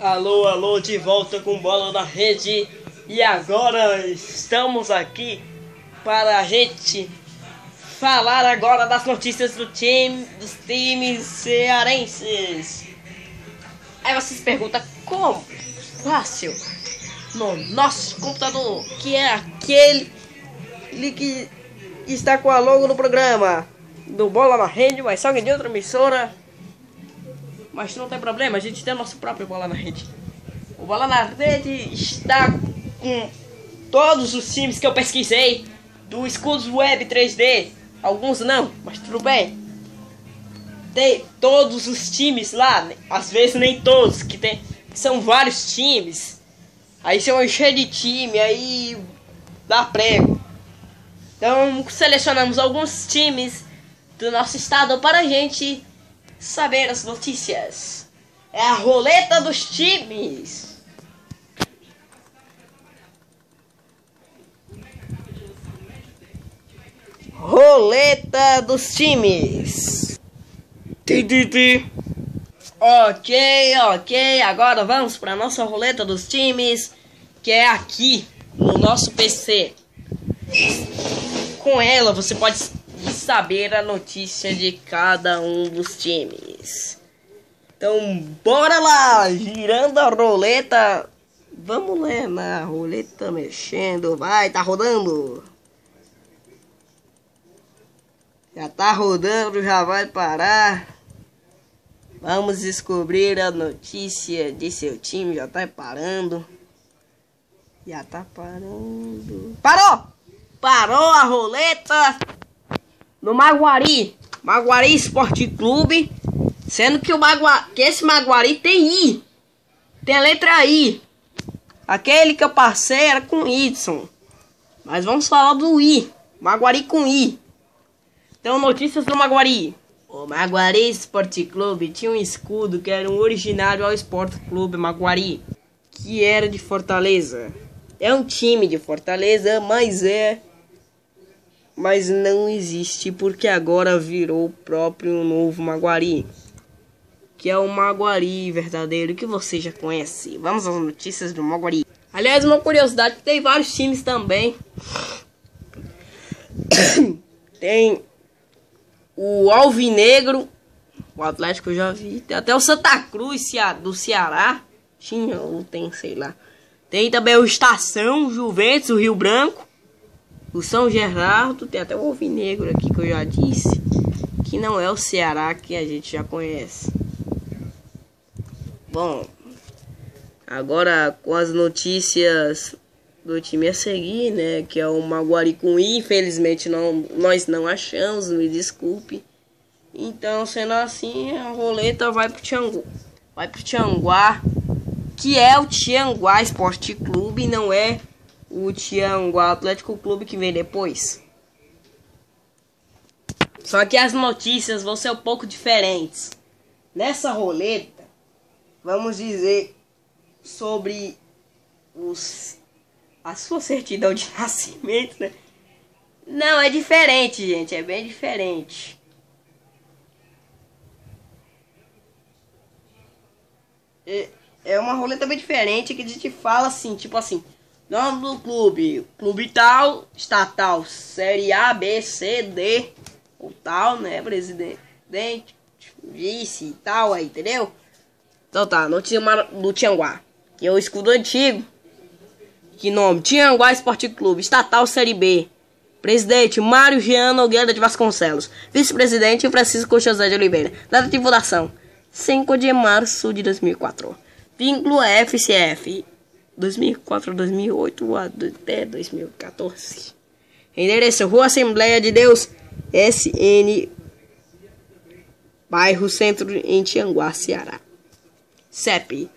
Alô, alô, de volta com bola na rede. E agora estamos aqui para a gente falar agora das notícias do time, dos times cearenses. Aí vocês perguntam como? Fácil. No nosso computador, que é aquele que está com a logo do programa do Bola na Rede, mas só de outra emissora. Mas não tem problema, a gente tem nosso próprio Bola na Rede. O Bola na Rede está com todos os times que eu pesquisei do Escudos Web 3D. Alguns não, mas tudo bem. Tem todos os times lá, às vezes nem todos, que tem são vários times. Aí são cheio de time, aí dá prego. Então selecionamos alguns times do nosso estado para a gente saber as notícias. É a roleta dos times. Roleta dos times. Ok, ok. Agora vamos para nossa roleta dos times, que é aqui no nosso PC. Com ela você pode saber a notícia de cada um dos times. Então, bora lá, girando a roleta. Vamos ler na roleta mexendo, vai, tá rodando. Já tá rodando, já vai parar. Vamos descobrir a notícia de seu time, já tá parando. Já tá parando. Parou! Parou a roleta no Maguari. Maguari Esporte Clube. Sendo que, o Magua, que esse Maguari tem I. Tem a letra I. Aquele que eu passei era com Y. Mas vamos falar do I. Maguari com I. Então, notícias do Maguari. O Maguari Esporte Clube tinha um escudo que era um originário ao Esporte Clube Maguari. Que era de Fortaleza. É um time de Fortaleza, mas é mas não existe porque agora virou o próprio novo Maguari. Que é o Maguari verdadeiro que você já conhece. Vamos às notícias do Maguari. Aliás, uma curiosidade, tem vários times também. tem o Alvinegro, o Atlético eu já vi. Tem até o Santa Cruz do Ceará. Tinha ou tem, sei lá. Tem também o Estação, Juventus, o Rio Branco. O São Gerardo, tem até o Alvinegro aqui que eu já disse, que não é o Ceará que a gente já conhece. Bom, agora com as notícias do time a seguir, né, que é o Maguari com I, infelizmente não, nós não achamos, me desculpe. Então, sendo assim, a roleta vai pro Tiangu. Vai pro Tianguá, que é o Tianguá Esporte Clube, não é o Tianguá Atlético Clube que vem depois. Só que as notícias vão ser um pouco diferentes. Nessa roleta, vamos dizer sobre os a sua certidão de nascimento, né? Não, é diferente, gente, é bem diferente. É, é uma roleta bem diferente que a gente fala assim, tipo assim, Nome do clube, clube tal, estatal, série A, B, C, D, ou tal, né, presidente, vice e tal, aí, entendeu? Então tá, notícia do Tianguá, que é o escudo antigo, que nome, Tianguá Esporte Clube, estatal, série B, presidente, Mário Jean Nogueira de Vasconcelos, vice-presidente, Francisco José de Oliveira, data de fundação, 5 de março de 2004, vínculo FCF, 2004 2008 até 2014. Endereço: Rua Assembleia de Deus, SN, bairro Centro, em Tianguá, Ceará. CEP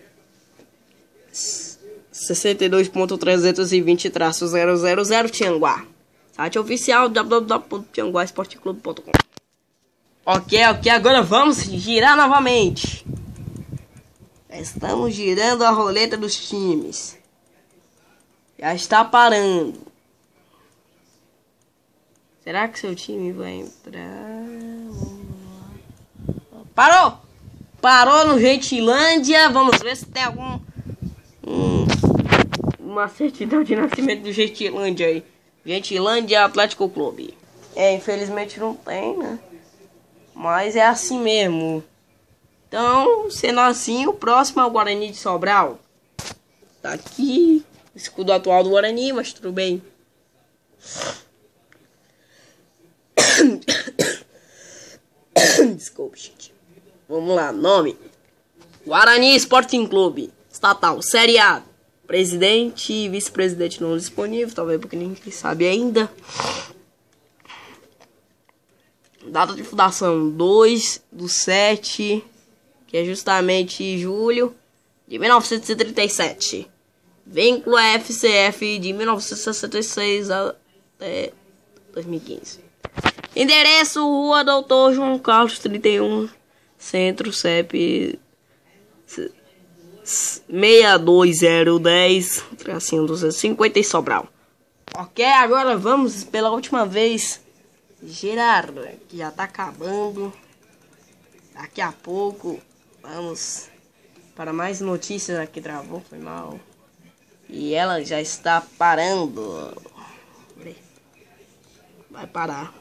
62.320-000 Tianguá. Site oficial www.tianguaesporteclube.com. Ok, ok, agora vamos girar novamente. Estamos girando a roleta dos times. Já está parando. Será que seu time vai entrar? Parou! parou no Gentilândia. Vamos ver se tem algum. Um, uma certidão de nascimento do Gentilândia aí. Gentilândia Atlético Clube. É, infelizmente não tem, né? Mas é assim mesmo. Então, sendo assim, o próximo é o Guarani de Sobral. Tá aqui. Escudo atual do Guarani, mas tudo bem. Desculpe, gente. Vamos lá, nome. Guarani Sporting Clube. Estatal, Série A. Presidente e vice-presidente não disponível, talvez porque ninguém sabe ainda. Data de fundação 2 do 7, que é justamente julho de 1937. Vínculo FCF de 1966 até 2015. Endereço Rua Doutor João Carlos 31, Centro CEP 62010, tracinho 250 e Sobral. Ok, agora vamos pela última vez girar, que já tá acabando. Daqui a pouco vamos para mais notícias aqui travou, foi mal. E ela já está parando. Vai parar.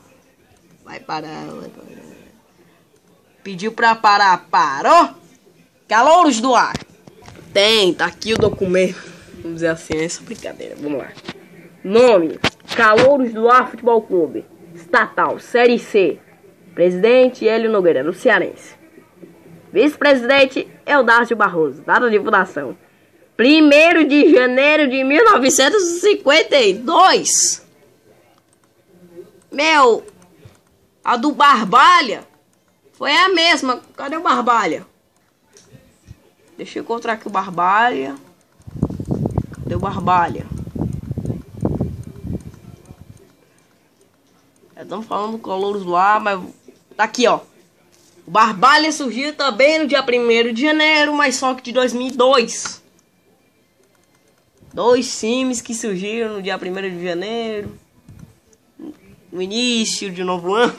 Vai parar, vai parar. Pediu pra parar, parou? Calouros do ar. Tem, tá aqui o documento. Vamos dizer assim, essa brincadeira. Vamos lá. Nome: Calouros do Ar Futebol Clube. Estatal, Série C. Presidente Hélio Nogueira, no Cearense. Vice-presidente Eudácio Barroso. Data de fundação: 1 de janeiro de 1952. Meu, a do Barbalha foi a mesma. Cadê o Barbalha? Deixa eu encontrar aqui o Barbalha. Cadê o Barbalha? Estamos falando Calouros lá, mas tá aqui, ó. O Barbalha surgiu também no dia 1 de janeiro, mas só que de 2002. Dois times que surgiram no dia 1 de janeiro. No início de novo ano.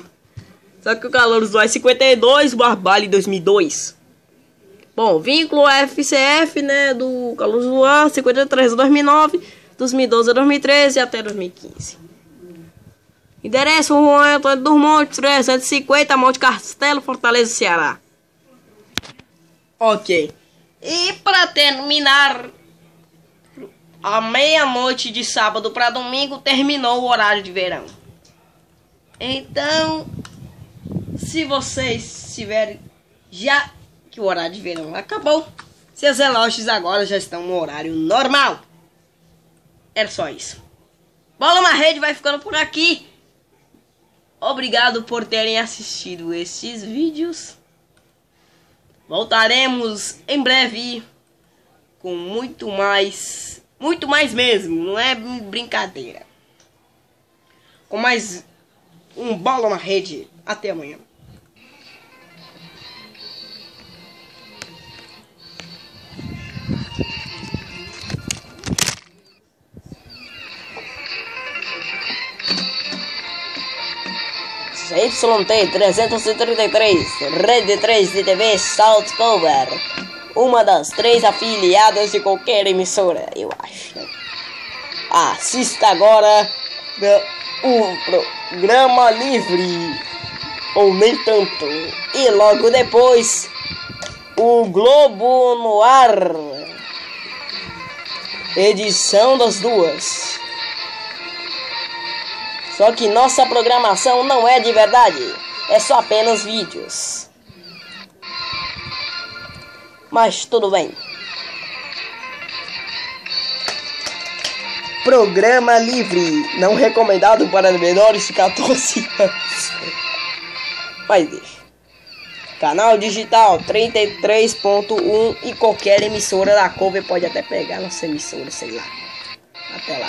Só que o Calouros do é 52, o Barbalha em 2002. Bom, vínculo FCF, né, do Calouros do Ar, 53 a 2009, 2012 a 2013 e até 2015. Endereço Juan Antônio dos Montes, 350 Monte Castelo, Fortaleza, Ceará. Ok. E para terminar, a meia-noite de sábado para domingo terminou o horário de verão. Então, se vocês tiverem já que o horário de verão acabou, seus relógios agora já estão no horário normal. Era só isso. Bola na rede vai ficando por aqui. Obrigado por terem assistido esses vídeos. Voltaremos em breve com muito mais, muito mais mesmo, não é brincadeira. Com mais um bola na rede. Até amanhã. YT 333, Rede 3 de TV South Cover, uma das três afiliadas de qualquer emissora, eu acho. Assista agora o programa livre, ou nem tanto, e logo depois o Globo no ar, edição das duas. Só que nossa programação não é de verdade, é só apenas vídeos. Mas tudo bem. Programa livre, não recomendado para menores de 14 anos. Mas deixa. Canal digital 33.1 e qualquer emissora da Cover pode até pegar nossa emissora, sei lá. Até lá.